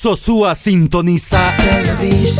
Sosúa sintoniza Televisión.